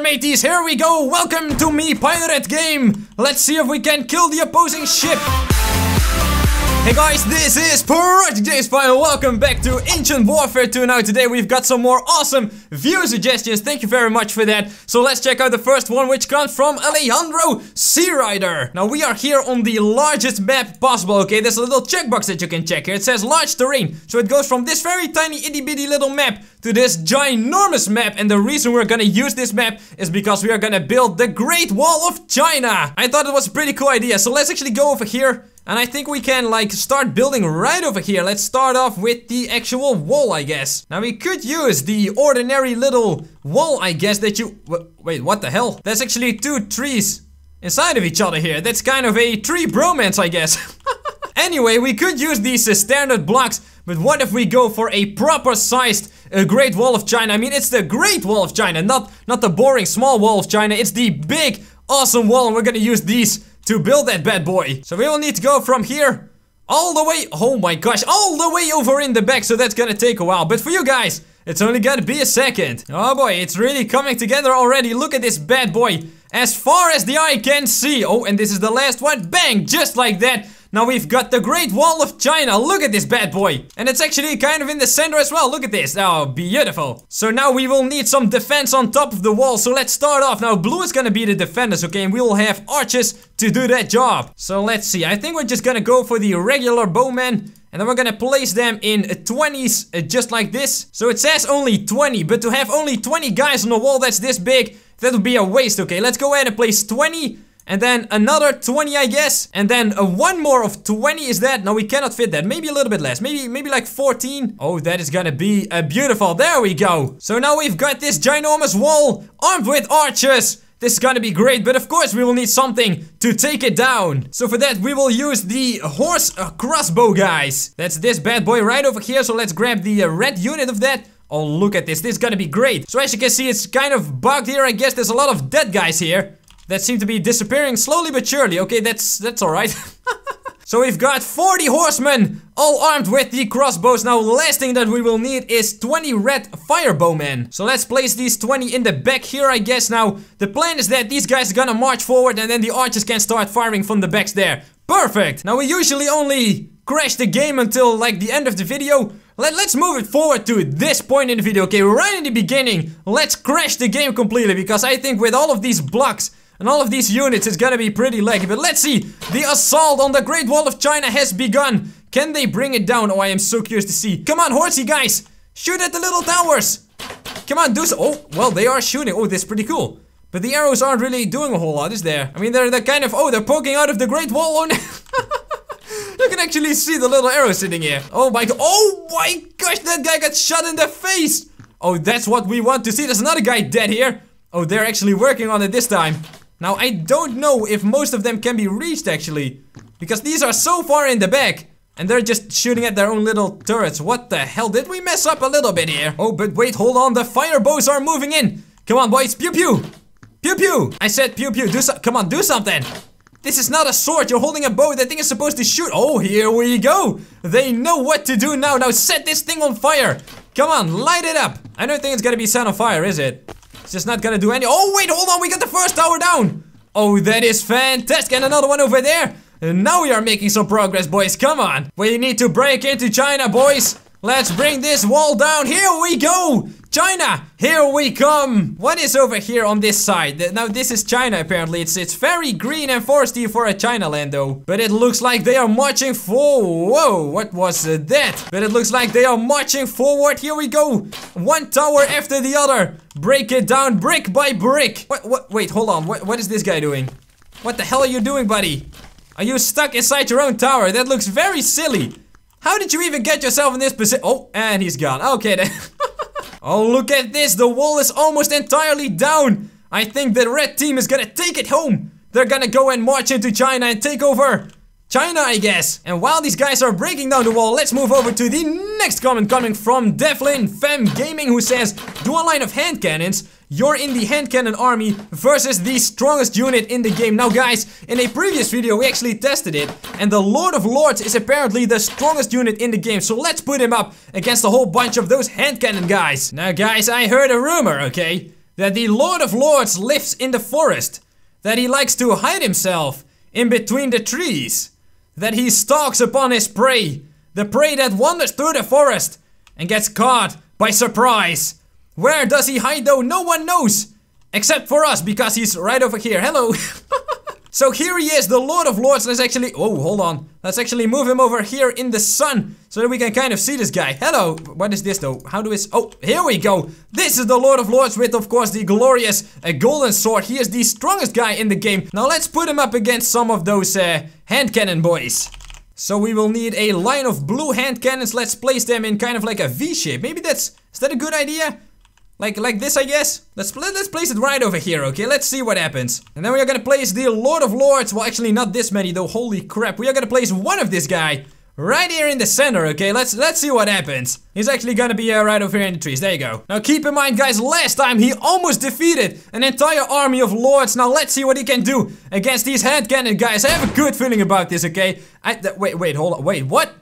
Mateys, here we go. Welcome to me, Pirate Game. Let's see if we can kill the opposing ship. Hey guys, this is Pirate James and welcome back to Ancient Warfare 2. Now today we've got some more awesome viewer suggestions, thank you very much for that. So let's check out the first one which comes from Alejandro Sea Rider. Now we are here on the largest map possible, okay? There's a little checkbox that you can check here. It says large terrain. So it goes from this very tiny itty bitty little map to this ginormous map. And the reason we're gonna use this map is because we are gonna build the Great Wall of China. I thought it was a pretty cool idea. So let's actually go over here and I think we can like start building right over here. Let's start off with the actual wall, I guess. Now we could use the ordinary little wall, I guess, that you... Wait, what the hell? There's actually two trees inside of each other here. That's kind of a tree bromance, I guess. anyway, we could use these uh, standard blocks, but what if we go for a proper sized uh, Great Wall of China? I mean, it's the Great Wall of China, not, not the boring small Wall of China. It's the big, awesome wall, and we're gonna use these to build that bad boy. So we will need to go from here all the way, oh my gosh, all the way over in the back. So that's gonna take a while. But for you guys, it's only gonna be a second. Oh boy, it's really coming together already. Look at this bad boy. As far as the eye can see. Oh, and this is the last one. Bang, just like that. Now we've got the Great Wall of China. Look at this bad boy. And it's actually kind of in the center as well. Look at this. Oh, beautiful. So now we will need some defense on top of the wall. So let's start off. Now blue is gonna be the defenders, okay? And we will have archers to do that job. So let's see. I think we're just gonna go for the regular bowmen. And then we're gonna place them in 20s, uh, just like this. So it says only 20, but to have only 20 guys on the wall that's this big, that would be a waste, okay? Let's go ahead and place 20 and then another 20 I guess. And then uh, one more of 20 is that? No we cannot fit that. Maybe a little bit less. Maybe maybe like 14 oh that is gonna be uh, beautiful. There we go. So now we've got this ginormous wall armed with archers. This is gonna be great, but of course we will need something to take it down. So for that we will use the horse uh, crossbow, guys. That's this bad boy right over here, so let's grab the uh, red unit of that. Oh, look at this, this is gonna be great. So as you can see, it's kind of bugged here, I guess. There's a lot of dead guys here that seem to be disappearing slowly but surely. Okay, that's that's all right. so we've got 40 horsemen, all armed with the crossbows. Now, last thing that we will need is 20 red fire firebowmen. So let's place these 20 in the back here, I guess. Now, the plan is that these guys are gonna march forward and then the archers can start firing from the backs there. Perfect! Now, we usually only crash the game until, like, the end of the video. Let, let's move it forward to this point in the video, okay? Right in the beginning, let's crash the game completely because I think with all of these blocks, and all of these units is gonna be pretty laggy, but let's see. The assault on the Great Wall of China has begun. Can they bring it down? Oh, I am so curious to see. Come on, horsey guys. Shoot at the little towers. Come on, do so. Oh, well, they are shooting. Oh, this is pretty cool. But the arrows aren't really doing a whole lot, is there? I mean, they're, they're kind of, oh, they're poking out of the Great Wall. On you can actually see the little arrow sitting here. Oh my. Oh my gosh, that guy got shot in the face. Oh, that's what we want to see. There's another guy dead here. Oh, they're actually working on it this time. Now, I don't know if most of them can be reached, actually. Because these are so far in the back. And they're just shooting at their own little turrets. What the hell? Did we mess up a little bit here? Oh, but wait, hold on. The fire bows are moving in. Come on, boys. Pew pew. Pew pew. I said pew pew. Do so Come on, do something. This is not a sword. You're holding a bow. That thing is supposed to shoot. Oh, here we go. They know what to do now. Now set this thing on fire. Come on, light it up. I don't think it's gonna be set on fire, is it? It's just not gonna do any- Oh wait, hold on, we got the first tower down! Oh, that is fantastic, and another one over there! And now we are making some progress, boys, come on! We need to break into China, boys! Let's bring this wall down, here we go! China, here we come! What is over here on this side? Now this is China apparently, it's it's very green and foresty for a China land though. But it looks like they are marching for- whoa, what was uh, that? But it looks like they are marching forward, here we go! One tower after the other! Break it down brick by brick! What, what, wait, hold on, what, what is this guy doing? What the hell are you doing, buddy? Are you stuck inside your own tower? That looks very silly. How did you even get yourself in this position? Oh, and he's gone. Okay then. Oh, look at this. The wall is almost entirely down. I think the red team is gonna take it home. They're gonna go and march into China and take over China, I guess. And while these guys are breaking down the wall, let's move over to the next comment coming from Devlin Fem Gaming who says, Do a line of hand cannons you're in the hand cannon army versus the strongest unit in the game. Now guys, in a previous video we actually tested it and the Lord of Lords is apparently the strongest unit in the game. So let's put him up against a whole bunch of those hand cannon guys. Now guys, I heard a rumor, okay? that the Lord of Lords lives in the forest, that he likes to hide himself in between the trees, that he stalks upon his prey, the prey that wanders through the forest and gets caught by surprise. Where does he hide though? No one knows, except for us because he's right over here. Hello. So here he is, the Lord of Lords. Let's actually, oh, hold on. Let's actually move him over here in the sun so that we can kind of see this guy. Hello. What is this though? How do we, oh, here we go. This is the Lord of Lords with, of course, the glorious uh, golden sword. He is the strongest guy in the game. Now let's put him up against some of those uh, hand cannon boys. So we will need a line of blue hand cannons. Let's place them in kind of like a V shape. Maybe that's, is that a good idea? Like, like this, I guess. Let's, let's place it right over here, okay? Let's see what happens. And then we are gonna place the Lord of Lords. Well, actually, not this many, though. Holy crap. We are gonna place one of this guy right here in the center, okay? Let's let's see what happens. He's actually gonna be uh, right over here in the trees. There you go. Now, keep in mind, guys, last time he almost defeated an entire army of lords. Now, let's see what he can do against these hand cannon guys. I have a good feeling about this, okay? I, wait, wait, hold on. Wait, what?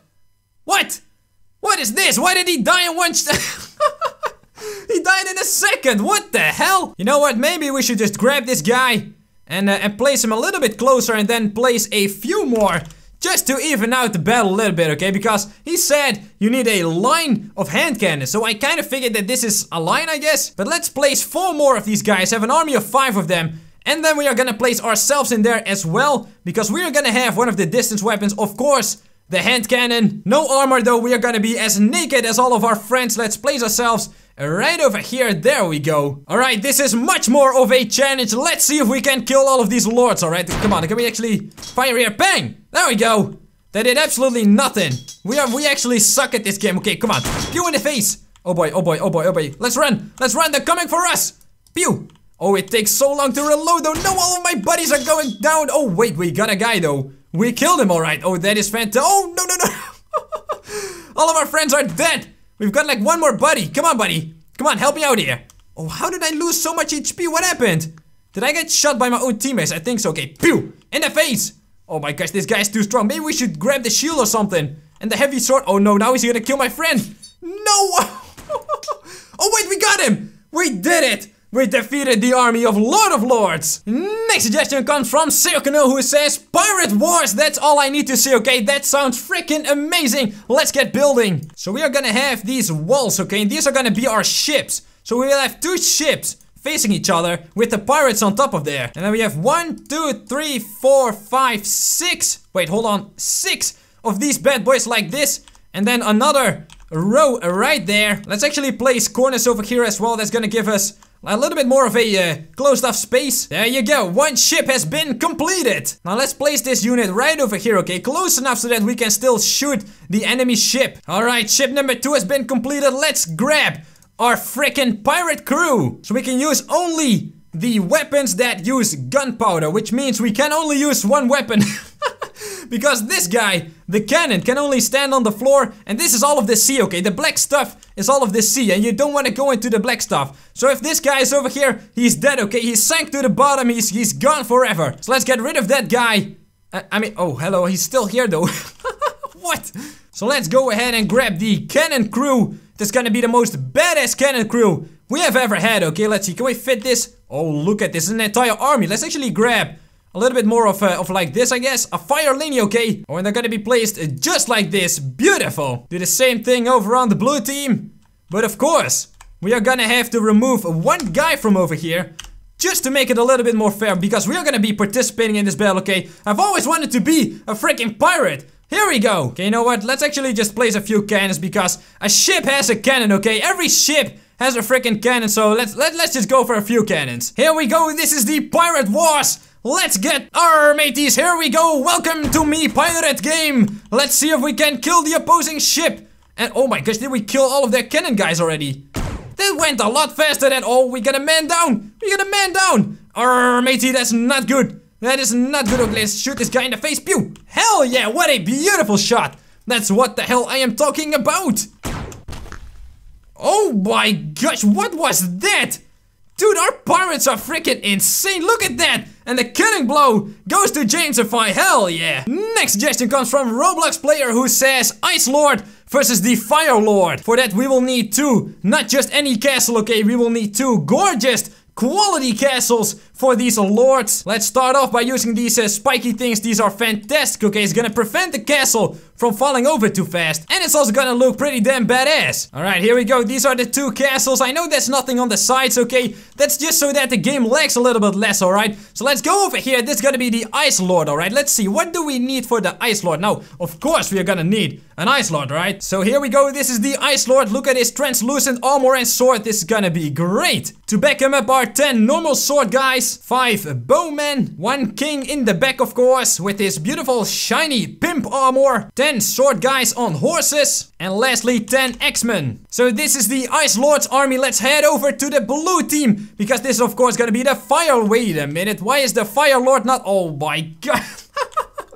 What? What is this? Why did he die in one... He died in a second. What the hell? You know what? Maybe we should just grab this guy and, uh, and place him a little bit closer and then place a few more just to even out the battle a little bit, okay? Because he said you need a line of hand cannons, so I kind of figured that this is a line, I guess. But let's place four more of these guys, have an army of five of them, and then we are gonna place ourselves in there as well, because we are gonna have one of the distance weapons, of course, the hand cannon. No armor though, we are gonna be as naked as all of our friends. Let's place ourselves Right over here, there we go. Alright, this is much more of a challenge. Let's see if we can kill all of these lords, alright? Come on, can we actually fire here? Bang! There we go. That did absolutely nothing. We are we actually suck at this game. Okay, come on. Pew in the face. Oh boy, oh boy, oh boy, oh boy. Let's run. Let's run. They're coming for us. Pew. Oh, it takes so long to reload though. No, all of my buddies are going down. Oh, wait, we got a guy though. We killed him, alright. Oh, that is fantastic. Oh, no, no, no. all of our friends are dead. We've got like one more buddy. Come on, buddy. Come on, help me out here. Oh, how did I lose so much HP? What happened? Did I get shot by my own teammates? I think so. Okay, pew! In the face! Oh my gosh, this guy's too strong. Maybe we should grab the shield or something. And the heavy sword. Oh no, now he's gonna kill my friend. No! oh wait, we got him! We did it! We defeated the army of Lord of Lords! Next suggestion comes from Seokano who says Pirate Wars! That's all I need to say, okay? That sounds freaking amazing! Let's get building! So we are gonna have these walls, okay? And these are gonna be our ships. So we will have two ships facing each other with the pirates on top of there. And then we have one, two, three, four, five, six. Wait, hold on. Six of these bad boys like this. And then another row right there. Let's actually place corners over here as well. That's gonna give us a little bit more of a uh, closed off space. There you go, one ship has been completed. Now let's place this unit right over here, okay? Close enough so that we can still shoot the enemy ship. Alright, ship number two has been completed. Let's grab our freaking pirate crew. So we can use only the weapons that use gunpowder, which means we can only use one weapon. because this guy, the cannon, can only stand on the floor and this is all of the sea, okay? The black stuff is all of the sea and you don't want to go into the black stuff. So if this guy is over here, he's dead, okay? He's sank to the bottom, he's, he's gone forever. So let's get rid of that guy. I, I mean, oh, hello, he's still here though. what? So let's go ahead and grab the cannon crew. That's gonna be the most badass cannon crew we have ever had, okay? Let's see, can we fit this? Oh, look at this, an entire army. Let's actually grab a little bit more of, uh, of like this, I guess. A fire linear, okay? Oh, and they're gonna be placed just like this. Beautiful. Do the same thing over on the blue team. But of course, we are gonna have to remove one guy from over here. Just to make it a little bit more fair, because we are gonna be participating in this battle, okay? I've always wanted to be a freaking pirate. Here we go. Okay, you know what? Let's actually just place a few cannons because a ship has a cannon, okay? Every ship has a freaking cannon, so let's let, let's just go for a few cannons. Here we go. This is the Pirate Wars. Let's get our mateys, here we go! Welcome to me, pirate game! Let's see if we can kill the opposing ship! And oh my gosh, did we kill all of their cannon guys already? That went a lot faster than- oh, we got a man down! We got a man down! Arr, matey, that's not good! That is not good, okay, let's shoot this guy in the face, pew! Hell yeah, what a beautiful shot! That's what the hell I am talking about! Oh my gosh, what was that? Dude, our pirates are freaking insane. Look at that. And the killing blow goes to Jamesify. Hell yeah. Next suggestion comes from Roblox player who says Ice Lord versus the Fire Lord. For that we will need two. Not just any castle, okay? We will need two gorgeous quality castles for these lords. Let's start off by using these uh, spiky things. These are fantastic, okay? It's gonna prevent the castle from falling over too fast. And it's also gonna look pretty damn badass. Alright, here we go. These are the two castles. I know there's nothing on the sides, okay? That's just so that the game lags a little bit less, alright? So let's go over here. This is gonna be the Ice Lord, alright? Let's see. What do we need for the Ice Lord? Now, of course we are gonna need an Ice Lord, right? So here we go. This is the Ice Lord. Look at his translucent armor and sword. This is gonna be great. To back him up are 10 normal sword guys, 5 bowmen, 1 king in the back of course with his beautiful shiny pimp armor, 10 sword guys on horses, and lastly 10 X-Men. So this is the Ice Lord's army. Let's head over to the blue team because this is of course gonna be the fire. Wait a minute, why is the Fire Lord not- Oh my god.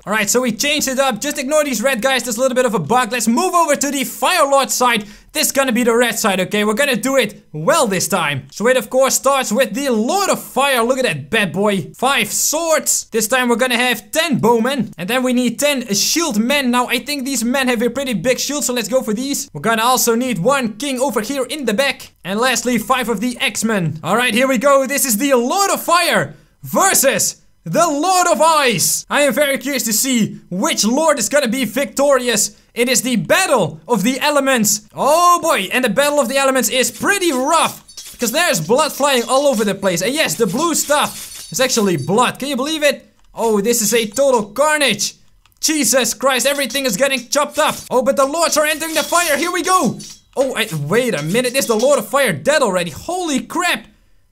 Alright, so we changed it up. Just ignore these red guys. There's a little bit of a bug. Let's move over to the Fire Lord side. This is gonna be the red side, okay? We're gonna do it well this time. So it, of course, starts with the Lord of Fire. Look at that bad boy. Five swords. This time we're gonna have 10 bowmen. And then we need 10 shield men. Now, I think these men have a pretty big shield, so let's go for these. We're gonna also need one king over here in the back. And lastly, five of the X-Men. Alright, here we go. This is the Lord of Fire versus the Lord of Ice! I am very curious to see which Lord is gonna be victorious. It is the Battle of the Elements. Oh boy, and the Battle of the Elements is pretty rough. Because there's blood flying all over the place. And yes, the blue stuff is actually blood. Can you believe it? Oh, this is a total carnage. Jesus Christ, everything is getting chopped up. Oh, but the Lords are entering the fire. Here we go. Oh, I, wait a minute. Is the Lord of Fire dead already? Holy crap.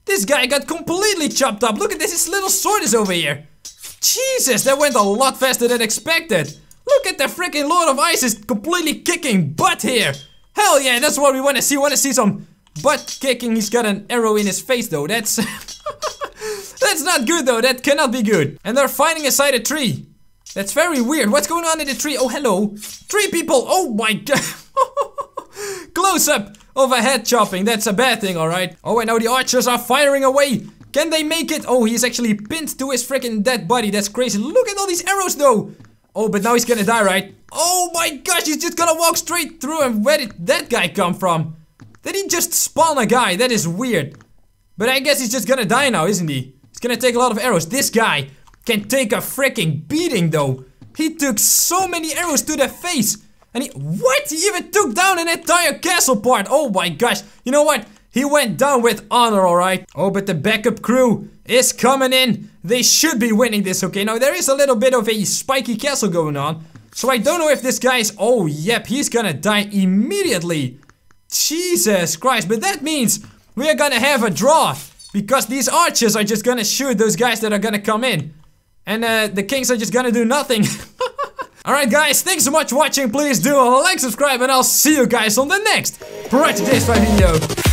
This guy got completely chopped up. Look at this, his little sword is over here. Jesus, that went a lot faster than expected. Look at the freaking Lord of Ice is completely kicking butt here. Hell yeah, that's what we want to see. Want to see some butt kicking. He's got an arrow in his face though. That's... that's not good though. That cannot be good. And they're fighting inside a tree. That's very weird. What's going on in the tree? Oh, hello. Three people. Oh my god. Close up of a head chopping. That's a bad thing, alright? Oh, and now the archers are firing away. Can they make it? Oh, he's actually pinned to his freaking dead body. That's crazy. Look at all these arrows, though. Oh, but now he's gonna die, right? Oh my gosh, he's just gonna walk straight through and Where did that guy come from? Did he just spawn a guy? That is weird. But I guess he's just gonna die now, isn't he? He's gonna take a lot of arrows. This guy can take a freaking beating, though. He took so many arrows to the face. And he- What? He even took down an entire castle part! Oh my gosh! You know what? He went down with honor, alright? Oh, but the backup crew is coming in. They should be winning this, okay? Now, there is a little bit of a spiky castle going on. So I don't know if this guy's- Oh, yep, he's gonna die immediately. Jesus Christ, but that means we are gonna have a draw. Because these archers are just gonna shoot those guys that are gonna come in. And uh, the kings are just gonna do nothing. Alright guys, thanks so much for watching. Please do like, subscribe, and I'll see you guys on the next ProjectJamesify video.